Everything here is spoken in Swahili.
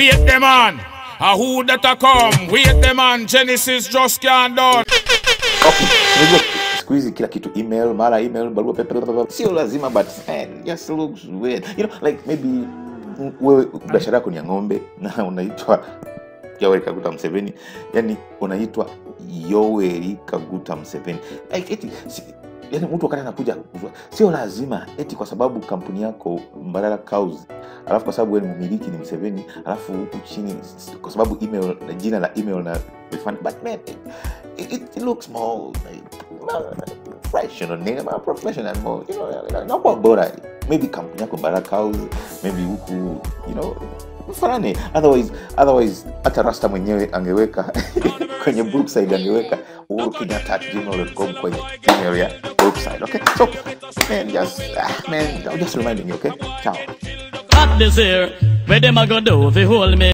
Wait them on. A who that a come? Wait them on. Genesis just can't done. Okay, siku hizi kila kitu email mara email barua pepe sio lazima but man, just looks weird you know like maybe wewe biashara yako ni ya ng'ombe na unaitwa Yoweri Kaguta Museveni yani unaitwa Yoweri Kaguta Museveni like eti si, yani mtu wakati anakuja sio lazima eti kwa sababu kampuni yako mbadala Cows alafu kwa sababu ni mmiliki ni Mseveni, alafu huku chini kwa sababu email na jina la email na refund but man it, it, looks more professional nigga, more professional more you know bora. Maybe kampuni yako Cows maybe huku you know otherwise otherwise hata rasta mwenyewe angeweka kwenye brookside angeweka uhuru kenyatta at gmail.com kwenye email ya brookside okay? So man just ah, man just reminding you okay? Ciao. Hot this here, where them a go do if you hold me?